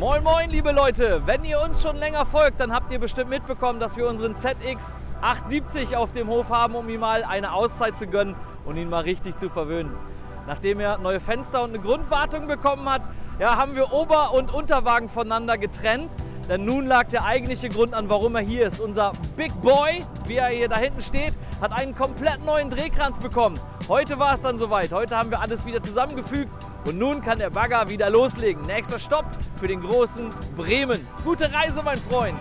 Moin moin liebe Leute, wenn ihr uns schon länger folgt, dann habt ihr bestimmt mitbekommen, dass wir unseren ZX 870 auf dem Hof haben, um ihm mal eine Auszeit zu gönnen und ihn mal richtig zu verwöhnen. Nachdem er neue Fenster und eine Grundwartung bekommen hat, ja, haben wir Ober- und Unterwagen voneinander getrennt. Denn nun lag der eigentliche Grund an, warum er hier ist. Unser Big Boy, wie er hier da hinten steht, hat einen komplett neuen Drehkranz bekommen. Heute war es dann soweit. Heute haben wir alles wieder zusammengefügt und nun kann der Bagger wieder loslegen. Nächster Stopp für den großen Bremen. Gute Reise, mein Freund!